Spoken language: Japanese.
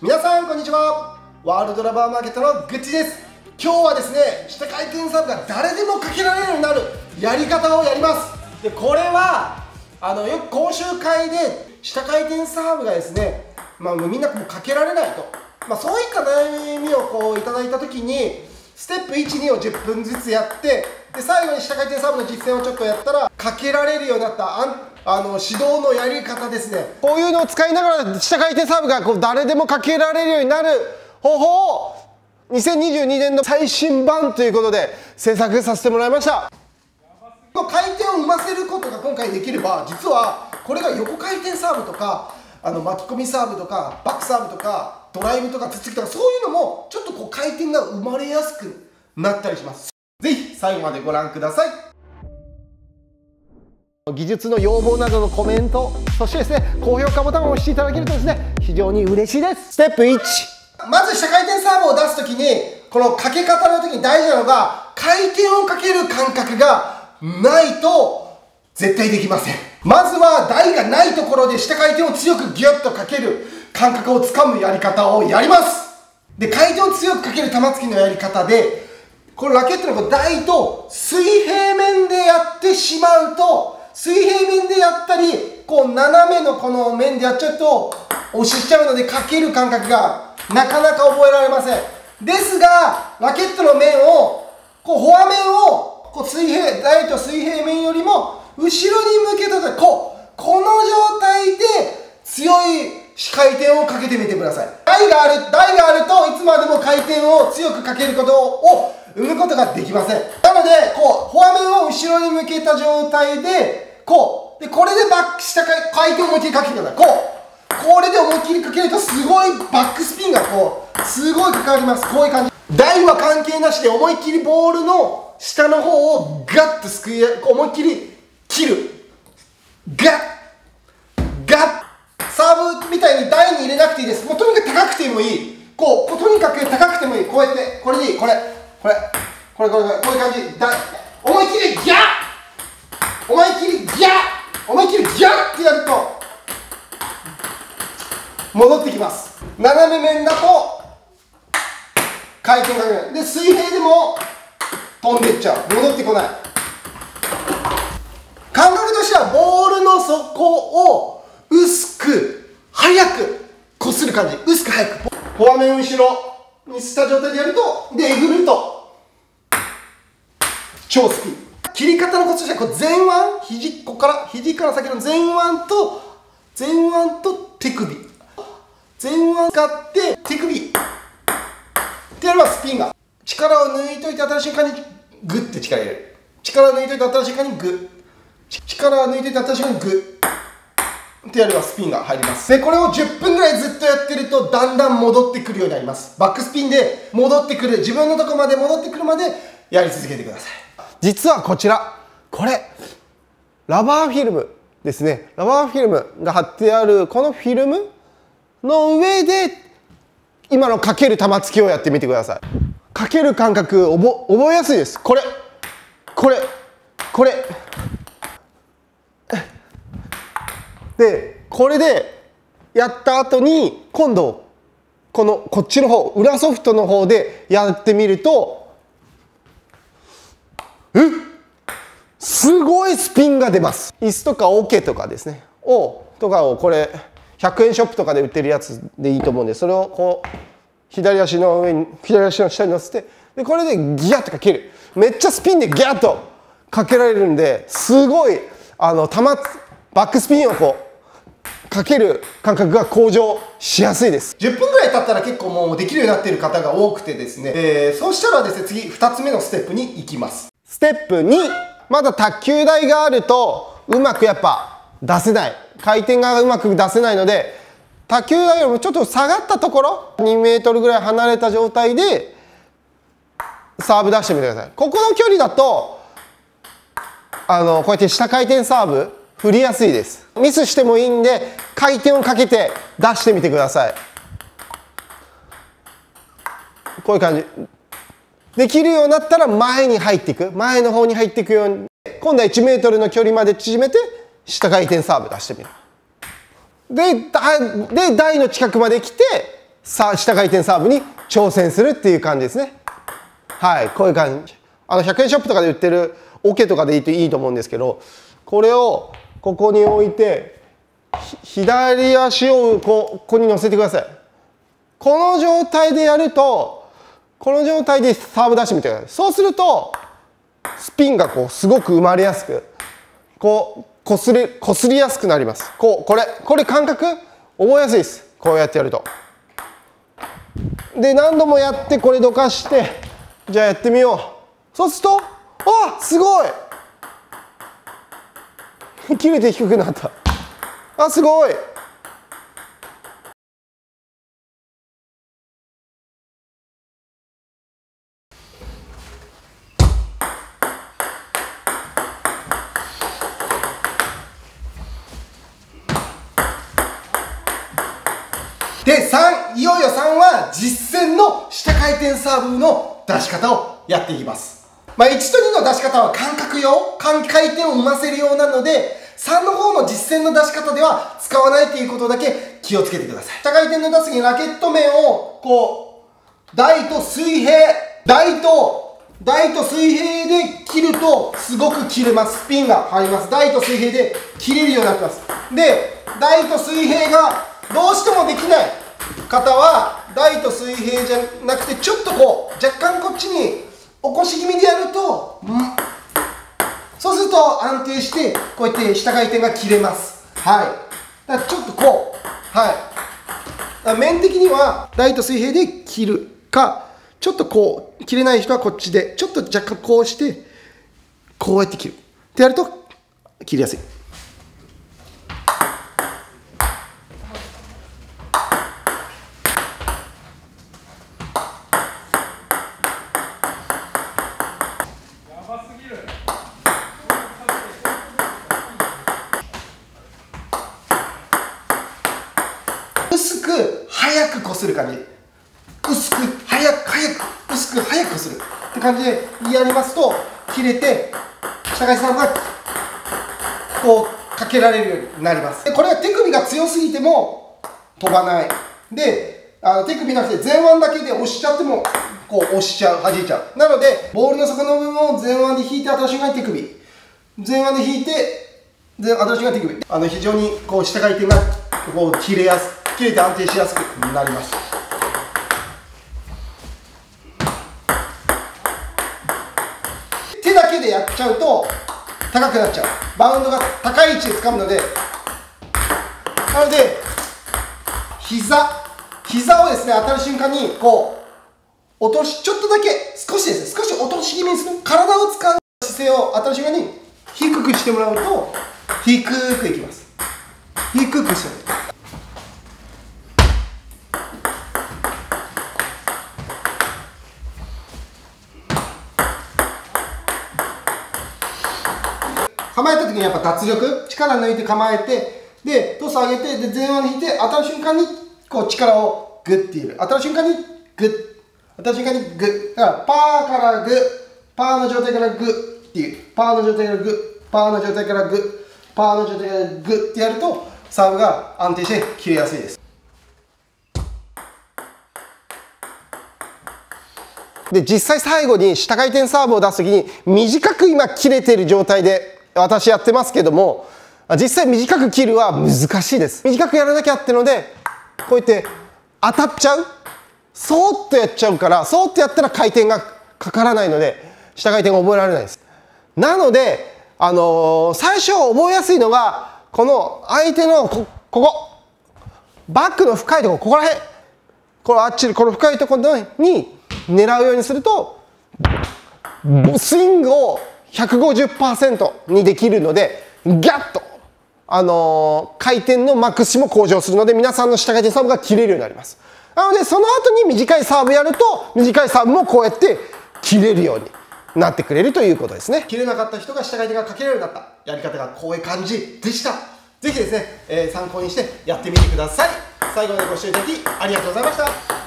皆さんこんにちは。ワールドラバーマーケットのグッチです。今日はですね下回転サーブが誰でもかけられるようになるやり方をやります。でこれはあのよく講習会で下回転サーブがですね、まあ、みんなもうかけられないと、まあ、そういった悩みをこういただいた時にステップ12を10分ずつやってで最後に下回転サーブの実践をちょっとやったらかけられるようになったあんあの指導のやり方ですね。こういうのを使いながら下回転サーブがこう誰でもかけられるようになる方法を2022年の最新版ということで制作させてもらいました。回転を生ませることが今回できれば実はこれが横回転サーブとかあの巻き込みサーブとかバックサーブとかドライブとかつつきとかそういうのもちょっとこう回転が生まれやすくなったりします。ぜひ最後までご覧ください。技術の要望などのコメントそしてですね高評価ボタンを押していただけるとですね非常に嬉しいです。ステップ1まず下回転サーブを出す時にこのかけ方の時に大事なのが回転をかける感覚がないと絶対できません。まずは台がないところで下回転を強くギュッとかける感覚をつかむやり方をやります。で回転を強くかける玉突きのやり方でこのラケットの台と水平面でやってしまうと水平面でやったりこう斜めのこの面でやっちゃうと押しちゃうのでかける感覚がなかなか覚えられません。ですがラケットの面をこうフォア面をこう水平台と水平面よりも後ろに向けたとこうこの状態で強い回転をかけてみてください。台がある台があるといつまでも回転を強くかけることを生むことができません。なのでこうフォア面を後ろに向けた状態でこうでこれでバック下回転を思いっきりかけてください。こうこれで思いっきりかけるとすごいバックスピンがこうすごいかかります。こういう感じ。台は関係なしで思いっきりボールの下の方をガッとすくい思いっきり切る。ガッみたいに台に入れなくていいです。もうとにかく高くてもいい。こうとにかく高くてもいい。こうやってこれでいい。これこれ。これこれこれこういう感じ。だ思いっきりギャッ！思いっきりギャッ！思いっきりギャッってやると戻ってきます。斜め面だと回転がかけない。で水平でも飛んでっちゃう。戻ってこない。感覚としてはボールの底を薄く速くこする感じ。薄く速く。フォア面を後ろにした状態でやるとでえぐると。超スピン切り方のコツとしてはこう前腕肘ここから肘から先の前腕と前腕と手首。前腕使って手首。ってやればスピンが。力を抜いといて新しい瞬間にグッて力入れる。力を抜いといて新しい瞬間にグッ力を抜いといて新しい瞬間にグッってやればスピンが入ります。でこれを10分ぐらいずっとやってるとだんだん戻ってくるようになります。バックスピンで戻ってくる自分のとこまで戻ってくるまでやり続けてください。実はこちらこれラバーフィルムですね。ラバーフィルムが貼ってあるこのフィルムの上で今のかける玉突きをやってみてください。かける感覚覚えやすいです。これこれこれ。でこれでやった後に今度このこっちの方裏ソフトの方でやってみるとえすごいスピンが出ます。椅子とかオ、ケとかですね。をとかをこれ100円ショップとかで売ってるやつでいいと思うんでそれをこう左足の上に左足の下に乗せてでこれでギャッとかける。めっちゃスピンでギャッとかけられるんですごいあの球バックスピンをこうかける感覚が向上しやすいです。10分ぐらい経ったら結構もうできるようになっている方が多くてですね、えー、そうしたらですね次2つ目のステップに行きます。ステップ2まだ卓球台があるとうまくやっぱ出せない。回転がうまく出せないので卓球台よりもちょっと下がったところ2メートルぐらい離れた状態でサーブ出してみてください。ここの距離だとあのこうやって下回転サーブ振りやすいです。ミスしてもいいんで回転をかけて出してみてください。こういう感じ。できるようになったら前に入っていく。前の方に入っていくように。今度は1メートルの距離まで縮めて下回転サーブ出してみる。でで台の近くまで来てさ下回転サーブに挑戦するっていう感じですね。はいこういう感じ。あの100円ショップとかで売ってるオ、ケとかでいいといいと思うんですけどこれをここに置いて左足をここに乗せてください。この状態でやるとこの状態でサーブ出してみてくださいそうするとスピンがこうすごく生まれやすくこうこすりこすりやすくなります。こうこれこれ感覚？覚えやすいです。こうやってやると。で何度もやってこれどかしてじゃあやってみよう。そうするとあすごい！切れて低くなった。あすごい。で3いよいよ3は実践の下回転サーブの出し方をやっていきます。まあ、1と2の出し方は感覚用回転を生ませるようなので3の方の実践の出し方では使わないということだけ気をつけてください。下回転の出すにラケット面をこう台と水平台と台と水平で切るとすごく切れます。スピンが入ります。台と水平で切れるようになってます。で台と水平がどうしてもできない方は台と水平じゃなくてちょっとこう若干こっちに起こし気味でやると、うん、そうすると安定してこうやって下回転が切れます。はい。だからちょっとこう。はい。面的には台と水平で切るかちょっとこう切れない人はこっちでちょっと若干こうしてこうやって切る。ってやると切りやすい薄く早くこする感じ薄く早く早く薄く早くするって感じでやりますと切れて下地さんがこうかけられるようになります。でこれは手首が強すぎても飛ばない。であの手首なくて前腕だけで押しちゃってもこう押しちゃう弾いちゃう。なのでボールの底の部分を前腕で引いて新しいが手首。前腕で引いて新しいが手首。あの非常にこう下回転がこう切れやす切れて安定しやすくなります。手だけでやっちゃうと高くなっちゃう。バウンドが高い位置で掴むのでなので膝膝をですね当たる瞬間にこう落としちょっとだけ少しです少し落とし気味にする体を使う姿勢を当たる瞬間に低くしてもらうと低くいきます。低くして構えた時にやっぱ脱力力抜いて構えてでトス上げてで前腕引いて当たる瞬間にこう力をグッて入れる。当たる瞬間にグッ。当たる瞬間にグッ。だからパーからグッ。パーの状態からグッっていう。パーの状態からグッ。パーの状態からグッ。パーの状態からグッってやるとサーブが安定して切れやすいです。で実際最後に下回転サーブを出す時に短く今切れている状態で私やってますけども実際短く切るは難しいです。短くやらなきゃってのでこうやって当たっちゃう。そーっとやっちゃうからそーっとやったら回転がかからないので下回転が覚えられないです。なのであのー、最初覚えやすいのがこの相手のここ。バックの深いところここら辺。このあっちこの深いところに狙うようにするとスイングを150%にできるのでギャッと、あのー、回転のマックスも向上するので皆さんの下回転サーブが切れるようになります。なのでその後に短いサーブやると短いサーブもこうやって切れるようになってくれるということですね。切れなかった人が下回転がかけられるようになった。やり方がこういう感じでした。ぜひですね、えー、参考にしてやってみてください。最後までご視聴いただきありがとうございました。